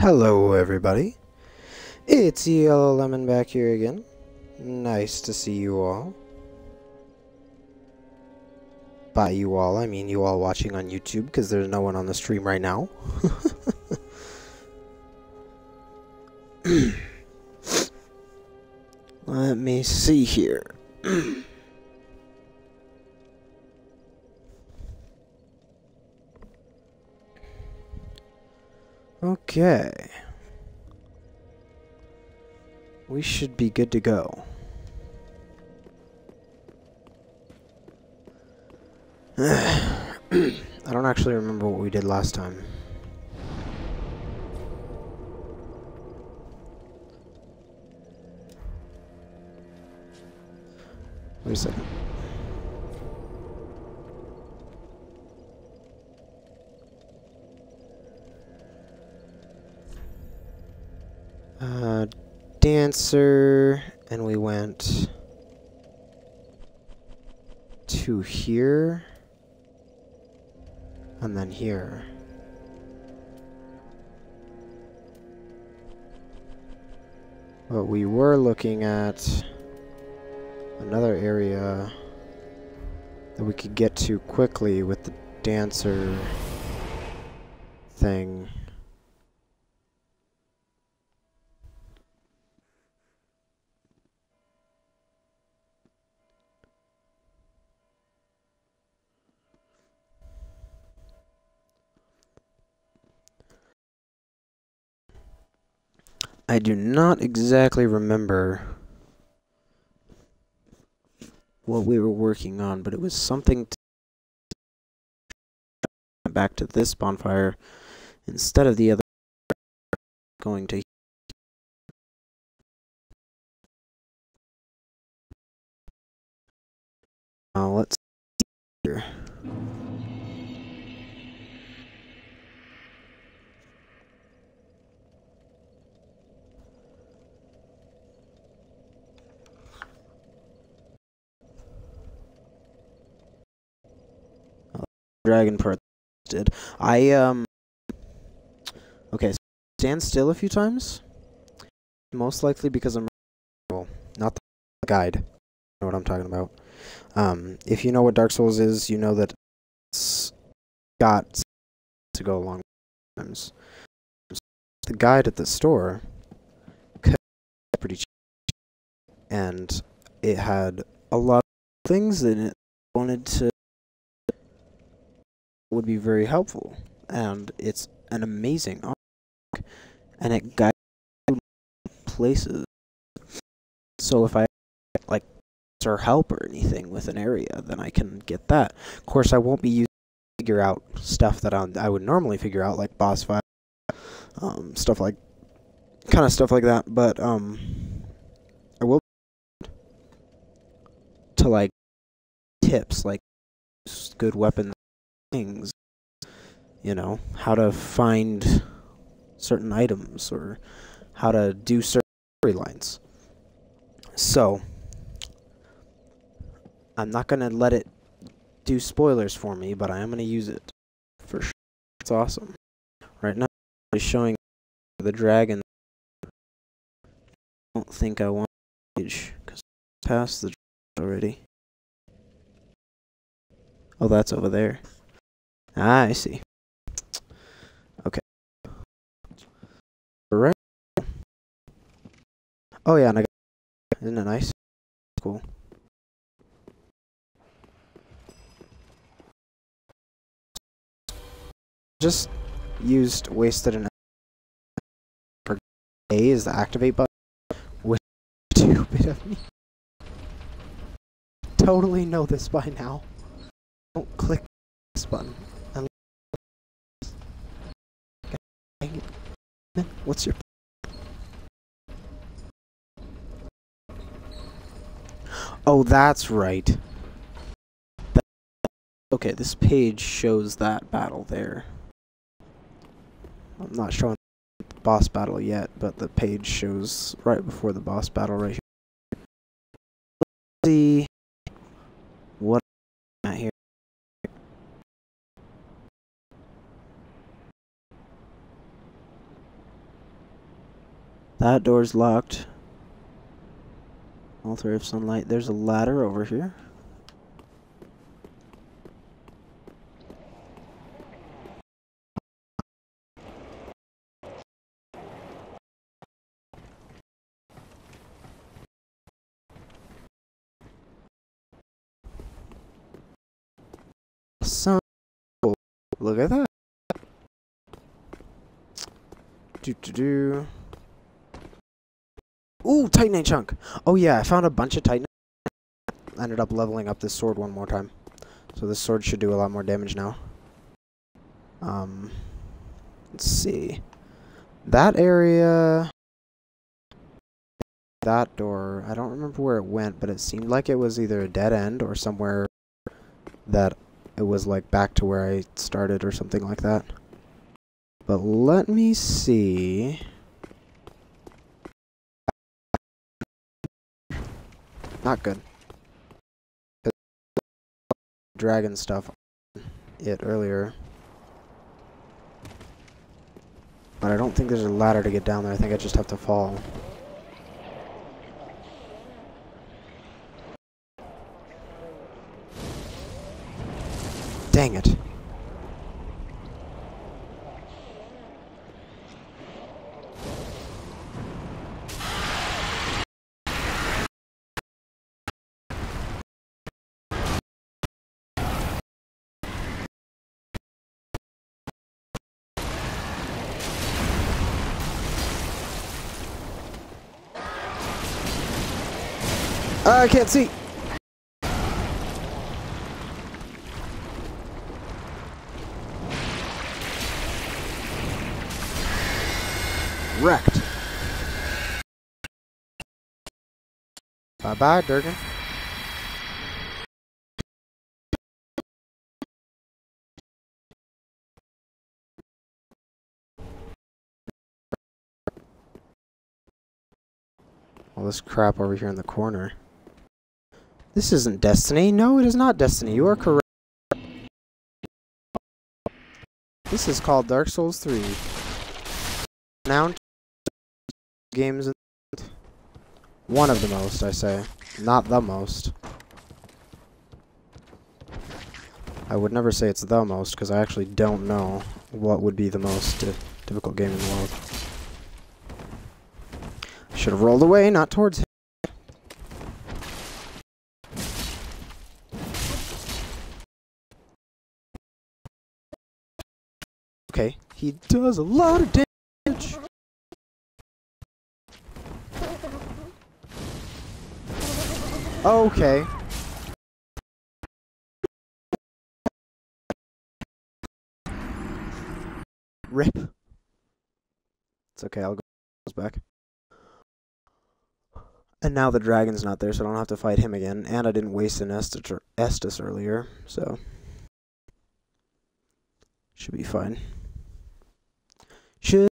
Hello, everybody. It's Yellow Lemon back here again. Nice to see you all. By you all, I mean you all watching on YouTube, because there's no one on the stream right now. Let me see here. Okay. We should be good to go. I don't actually remember what we did last time. Wait a second. Dancer, and we went to here, and then here. But we were looking at another area that we could get to quickly with the dancer thing. I do not exactly remember what we were working on, but it was something to back to this bonfire instead of the other going to uh, let's see here. Dragon part did. I um Okay, so stand still a few times. Most likely because I'm not the guide. You know what I'm talking about. Um if you know what Dark Souls is, you know that it's got to go along with times. The guide at the store pretty cheap and it had a lot of things in it wanted to would be very helpful. And it's an amazing arc, and it guides places. So if I like or help or anything with an area, then I can get that. Of course, I won't be using to figure out stuff that I'm, I would normally figure out, like boss fight, um, stuff like kind of stuff like that. But um, I will to like tips, like good weapons things. You know, how to find certain items or how to do certain storylines. So, I'm not going to let it do spoilers for me, but I am going to use it for sure. It's awesome. Right now, I'm showing the dragon. I don't think I want because past the already. Oh, that's over there. Ah, I see. Okay. Right. Oh yeah, and I got isn't it nice? Cool. Just used wasted an A is the activate button. Which stupid of me. Totally know this by now. Don't click this button. What's your Oh, that's right. That, okay, this page shows that battle there. I'm not showing the boss battle yet, but the page shows right before the boss battle right here. Let's see what at here. That door's locked. Altar of sunlight. There's a ladder over here. Look at that. Do do do. Ooh, Titanite chunk. Oh yeah, I found a bunch of Titanite. Ended up leveling up this sword one more time. So this sword should do a lot more damage now. Um, let's see. That area... That door, I don't remember where it went, but it seemed like it was either a dead end or somewhere that it was like back to where I started or something like that. But let me see... Not good. Dragon stuff it earlier. But I don't think there's a ladder to get down there. I think I just have to fall. Dang it. Uh, I can't see. Wrecked. Bye bye, Durgan. All this crap over here in the corner. This isn't Destiny. No, it is not Destiny. You are correct. This is called Dark Souls 3. Now games one of the most, I say. Not the most. I would never say it's the most, because I actually don't know what would be the most difficult game in the world. Should have rolled away, not towards him. Okay, he does a lot of damage. Okay. Rip. It's okay, I'll go back. And now the dragon's not there, so I don't have to fight him again. And I didn't waste an Estus, Estus earlier, so... Should be fine. Should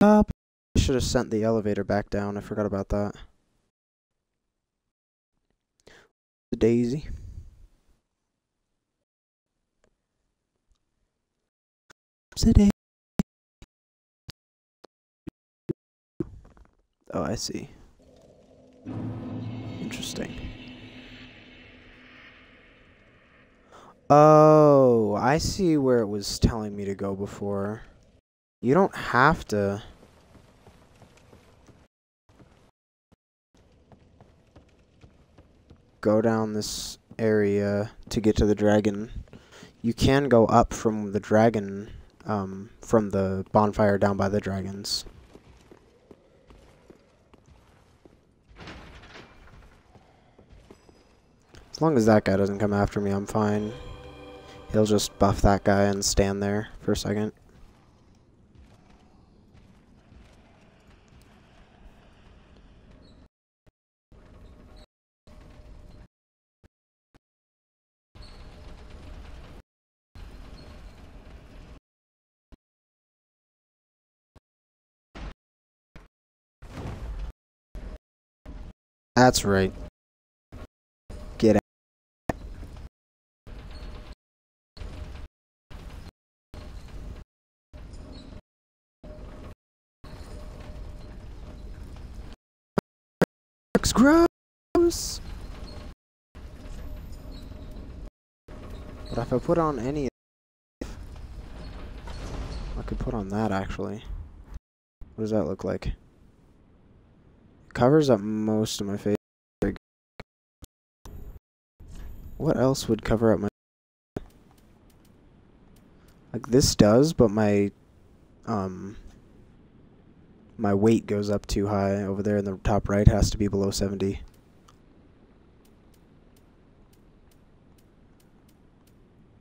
up. Should have sent the elevator back down. I forgot about that. The daisy. City. Oh, I see. Interesting. Oh, I see where it was telling me to go before. You don't have to... Go down this area to get to the dragon. You can go up from the dragon, um, from the bonfire down by the dragons. As long as that guy doesn't come after me, I'm fine. He'll just buff that guy and stand there for a second. That's right. Get out. looks gross. But if I put on any, I could put on that actually. What does that look like? Covers up most of my face. What else would cover up my like this does, but my um my weight goes up too high over there in the top right has to be below 70.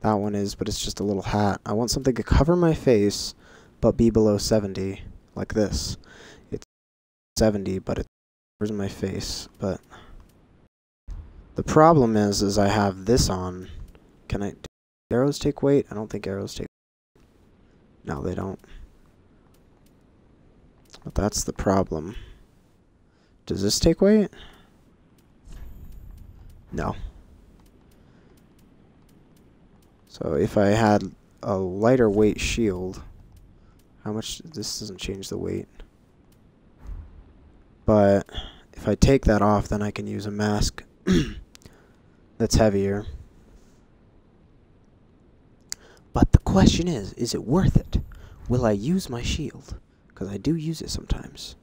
That one is, but it's just a little hat. I want something to cover my face, but be below 70, like this. It's 70, but it covers my face, but... The problem is, is I have this on. Can I... Arrows take weight? I don't think arrows take... No, they don't. But that's the problem. Does this take weight? No. So if I had a lighter weight shield, how much, this doesn't change the weight. But if I take that off, then I can use a mask that's heavier. But the question is, is it worth it? Will I use my shield? Because I do use it sometimes.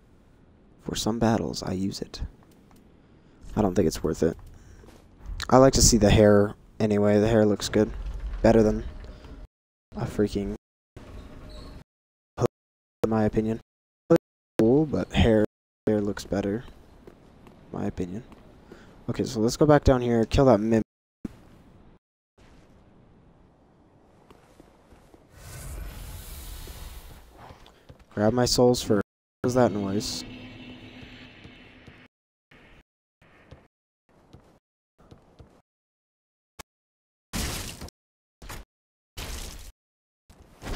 For some battles, I use it. I don't think it's worth it. I like to see the hair anyway. The hair looks good better than a freaking in my opinion. Cool, but hair, hair looks better, my opinion. Okay, so let's go back down here, kill that mim. Grab my souls first. What was that noise?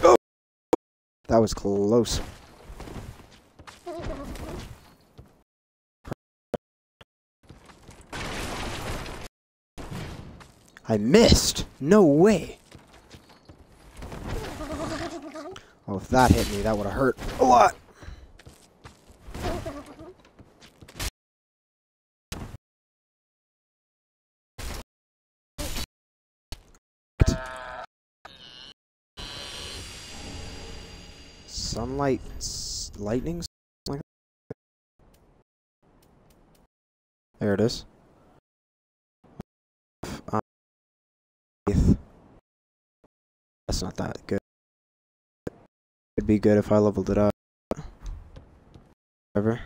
Oh! That was close. I missed! No way! Oh, if that hit me, that would have hurt a lot. sunlight, lightning, There it is. That's not that good. It'd be good if I leveled it up. Whatever.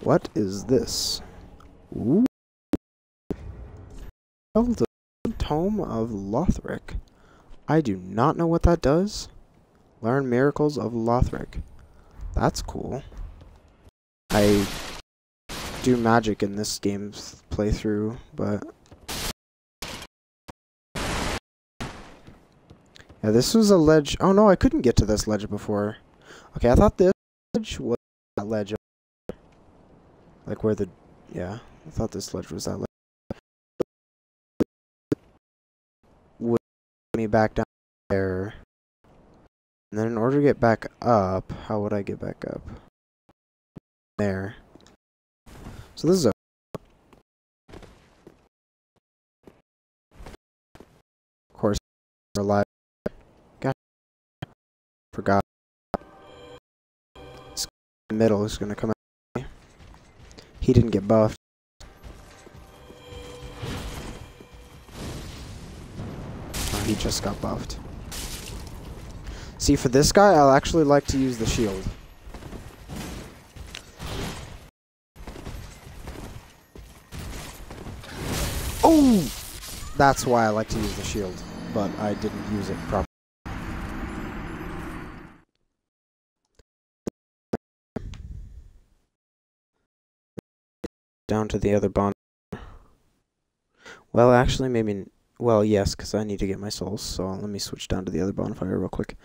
What is this? Ooh. Tome of Lothric. I do not know what that does. Learn Miracles of Lothric. That's cool. I do magic in this game's playthrough, but... Yeah, this was a ledge... Oh no, I couldn't get to this ledge before. Okay, I thought this ledge was that ledge like where the... Yeah, I thought this ledge was that ledge. Back down there. And then in order to get back up, how would I get back up? There. So this is a... Of course, alive. Got forgot. The middle is gonna come out. He didn't get buffed. He just got buffed. See, for this guy, I'll actually like to use the shield. Oh! That's why I like to use the shield, but I didn't use it properly. down to the other bond. Well, actually, maybe... Well, yes, because I need to get my souls, so let me switch down to the other bonfire real quick.